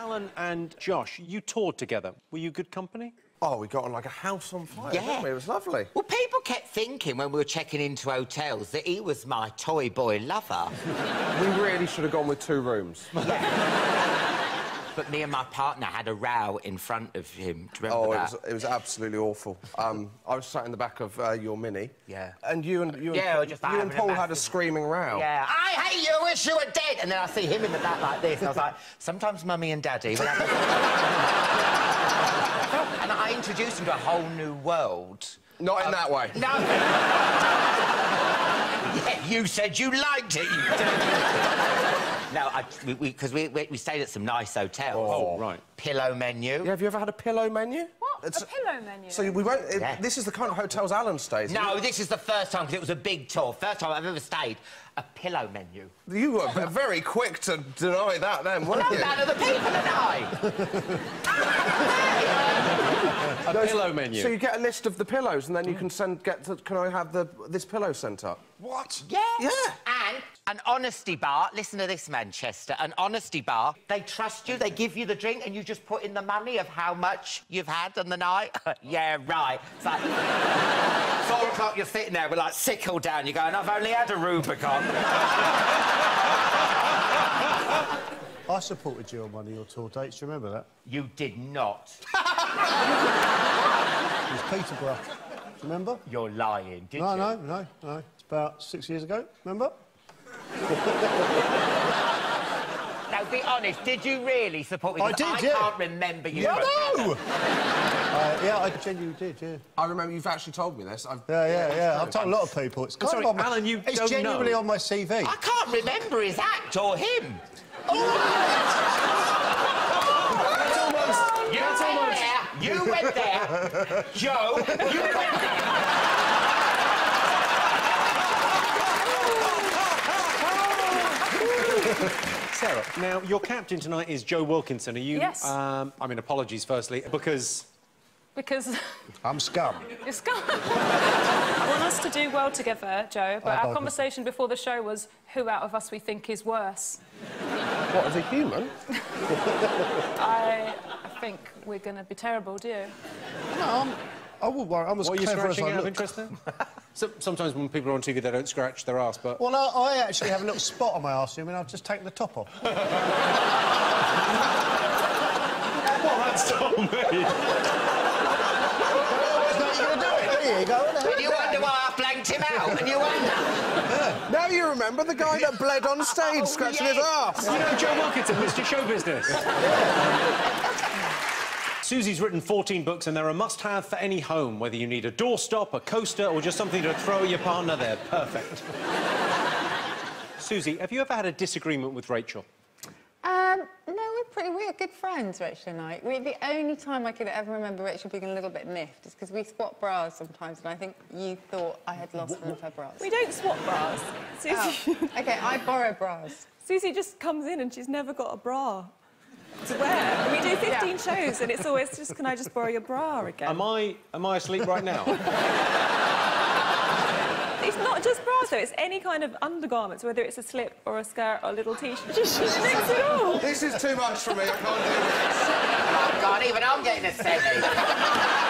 Alan and Josh, you toured together. Were you good company? Oh, we got on like a house on fire, Yeah. didn't we? It was lovely. Well, people kept thinking when we were checking into hotels that he was my toy boy lover. We really should have gone with two rooms. But me and my partner had a row in front of him. Do you remember Oh, it that? was, it was absolutely awful. Um, I was sat in the back of uh, your Mini. Yeah. And you and you and, Yeah, just you and Paul had a screaming row. Yeah, I hate you, wish you were dead. And then I see him in the back like this, and I was like, sometimes mummy and daddy will have a... And I introduced him to a whole new world. Not in that way. No. yeah, you said you liked it, you No, because we, we, we, stayed at some nice hotels. Oh, oh, right. Pillow menu. Yeah, have you ever had a pillow menu? What? A pillow menu? So we went. it- Yeah. This is the kind of hotels Alan stays. in. No, this is the first time because it was a big tour. First time I've ever stayed. A pillow menu. You were very quick to deny that then, weren't No, you? none of the people and I. A No, pillow so- menu. So you get a list of the pillows, and then you can send. Get. To, can I have the this pillow sent up? What? Yeah. Yeah. And an honesty bar. Listen to this, Manchester. An honesty bar. They trust you. They give you the drink, and you just put in the money of how much you've had on the night. yeah, right. It's like four o'clock. You're sitting there with like sickle down. You're going, I've only had a Rubicon. I supported you on one of your tour dates. Do you remember that? you did not. It was Peterborough. Do you remember? You're lying. Did no, you? no, no, no. It's about six years ago. Remember? Now, be honest. Did you really support me? I did, I yeah. can't remember you. Yeah, I know. uh, yeah, I genuinely did. Yeah. I remember you've actually told me this. I've, Yeah, yeah, yeah. I've told a lot of people. It's kind Sorry, of on my, Alan, you It's don't genuinely know. on my CV. I can't remember his act or him. You went there. You went there. Joe, you went there. Sara, now your captain tonight is Joe Wilkinson. Are you? Yes. Um, I mean, apologies, firstly, because Because I'm scum. it's gone. I want us to do well together, Joe, but Oh, our God. conversation before the show was who out of us we think is worse. what as a human? I, I think we're going to be terrible, do you? No, I'm, I wouldn't worry. I'm as what are you clever as scratching I out of look. interest so, sometimes when people are on TV, they don't scratch their ass, but Well, I, I actually have a little spot on my arse. I mean, I've just taken the top off. well, that's told me. You're do it, there you go. What? And you wonder why I blanked him out. And you wonder. Now you remember the guy that bled on stage, Oh, scratching yes. his ass. You know Joe Wilkinson, Mr. Show Business. Susie's written 14 books and they're a must-have for any home, whether you need a doorstop, a coaster, or just something to throw at your partner, they're perfect. Susie, have you ever had a disagreement with Rachel? Um, no, we're pretty, we're good friends, Rachel and I. We, the only time I could ever remember Rachel being a little bit miffed is because we swap bras sometimes, and I think you thought I had lost one of her bras. We don't swap bras. Susie, Oh, okay, I borrow bras. Susie just comes in and she's never got a bra to wear. We do 15 Yeah. shows and it's always just, can I just borrow your bra again? Am I, am I asleep right now? It's not just bras though, it's any kind of undergarments, whether it's a slip or a skirt or a little t-shirt. She mix it all. This is too much for me. I can't do this. Oh, God, even I'm getting a semi.